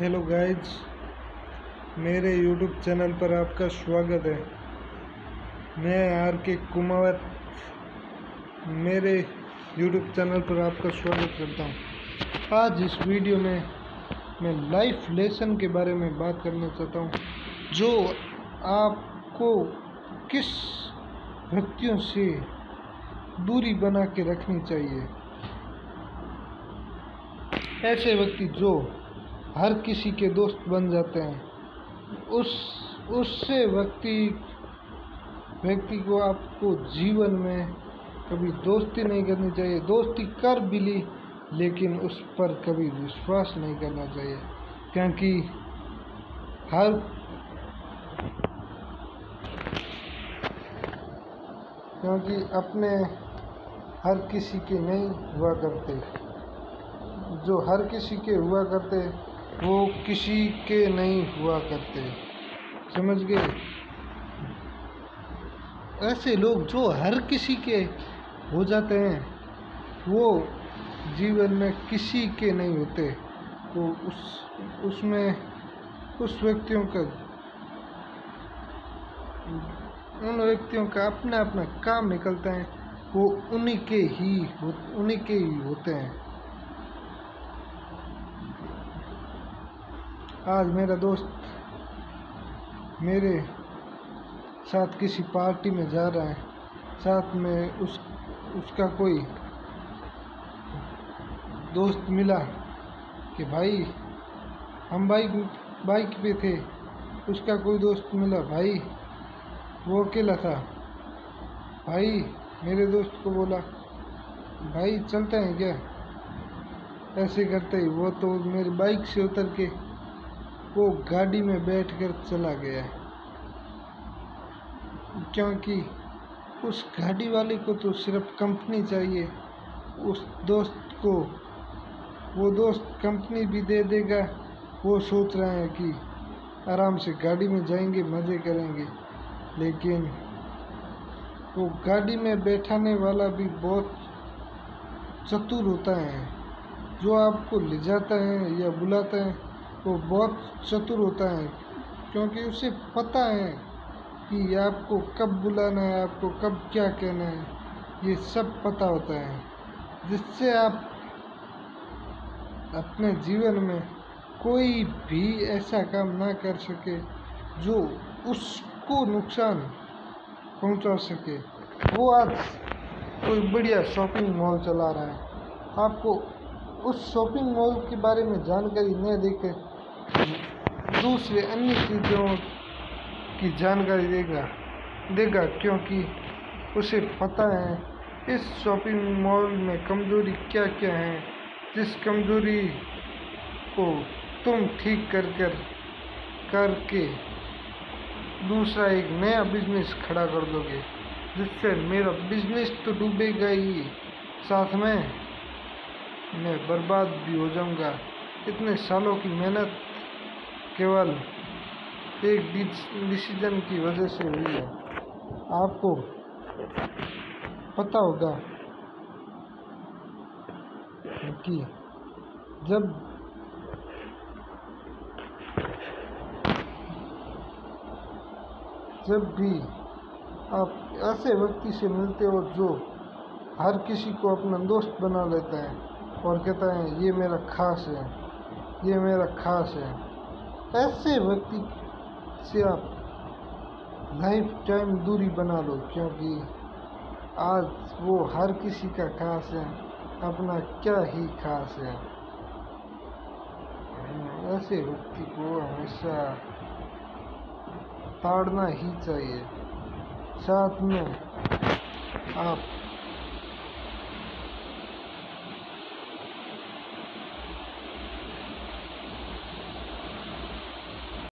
Hello guys मेरे YouTube channel पर आपका स्वागत है। मैं आर के कुमावत, मेरे यूट्यूब चैनल पर आपका स्वागत करता हूँ। आज इस वीडियो में मैं लाइफ लेसन के बारे में बात करना चाहता हूँ, जो आपको किस व्यक्तियों से दूरी बना के रखनी चाहिए। ऐसे व्यक्ति जो हर किसी के दोस्त बन जाते हैं। उस, उससे व्यक्ति व्यक्ति को आपको जीवन में कभी दोस्ती नहीं करनी चाहिए। दोस्ती कर भी ली, लेकिन उस पर कभी विश्वास नहीं करना चाहिए। क्योंकि हर क्योंकि अपने हर किसी के नहीं हुआ करते। जो हर किसी के हुआ करते वो किसी के नहीं हुआ करते। समझ गए? ऐसे लोग जो हर किसी के हो जाते हैं, वो जीवन में किसी के नहीं होते। तो उस, उसमें उस व्यक्तियों का, उन व्यक्तियों का अपना अपना काम निकलता है। वो उन्हीं के ही, उन्हीं के ही होते हैं। आज मेरा दोस्त मेरे साथ किसी पार्टी में जा रहा है। साथ में उस, उसका कोई दोस्त मिला कि भाई, हम बाइक बाइक पे थे, उसका कोई दोस्त मिला, भाई, वो अकेला था। भाई, मेरे दोस्त को बोला, भाई, चलते हैं क्या? ऐसे करते ही वो तो मेरी बाइक से उतर के वो गाड़ी में बैठकर चला गया। क्योंकि उस गाड़ी वाले को तो सिर्फ़ कंपनी चाहिए। उस दोस्त को वो दोस्त कंपनी भी दे देगा। वो सोच रहे हैं कि आराम से गाड़ी में जाएँगे, मज़े करेंगे। लेकिन वो गाड़ी में बैठाने वाला भी बहुत चतुर होता है। जो आपको ले जाता है या बुलाता है वो बहुत चतुर होता है, क्योंकि उसे पता है कि आपको कब बुलाना है, आपको कब क्या कहना है, ये सब पता होता है, जिससे आप अपने जीवन में कोई भी ऐसा काम ना कर सके, जो उसको नुकसान पहुँचा सके। वो आज कोई बढ़िया शॉपिंग मॉल चला रहा है। आपको उस शॉपिंग मॉल के बारे में जानकारी न देकर दूसरे अन्य चीज़ों की जानकारी देगा देगा क्योंकि उसे पता है इस शॉपिंग मॉल में कमज़ोरी क्या क्या है, जिस कमज़ोरी को तुम ठीक कर कर, करके दूसरा एक नया बिज़नेस खड़ा कर दोगे, जिससे मेरा बिज़नेस तो डूबेगा ही। साथ में मैं बर्बाद भी हो जाऊँगा। इतने सालों की मेहनत केवल एक डिसीज़न की वजह से हुई है। आपको पता होगा कि जब जब भी आप ऐसे व्यक्ति से मिलते हो जो हर किसी को अपना दोस्त बना लेता है और कहता है, ये मेरा खास है, ये मेरा खास है। ऐसे व्यक्ति से आप लाइफ टाइम दूरी बना लो, क्योंकि आज वो हर किसी का खास है, अपना क्या ही खास है। ऐसे व्यक्ति को हमेशा ताड़ना ही चाहिए। साथ में आप